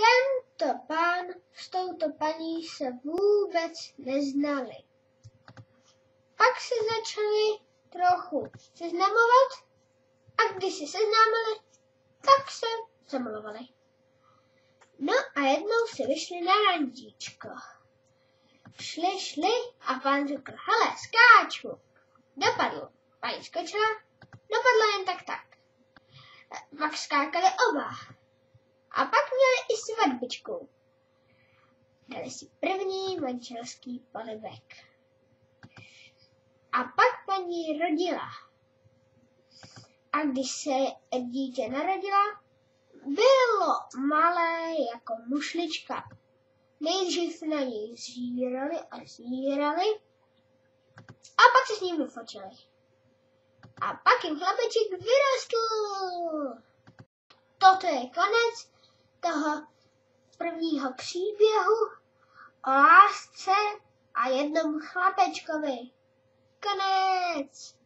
Tento pán s touto paní se vůbec neznali. Pak se začali trochu seznamovat a když se seznámili, tak se zamilovali. No a jednou se vyšli na randíčko. Šli, šli a pán řekl, hele, skáču. Dopadlo. Paní skočila, dopadlo jen tak tak. Pak skákali oba. Svatbičku. Dali si první manželský polibek. A pak paní rodila. A když se dítě narodila, bylo malé jako mušlička. Nejdřív na něj zírali a zírali a pak se s ním vyfočili. A pak jim chlapeček vyrostl. Toto je konec toho prvního příběhu o lásce a jednom chlapečkovi. Konec!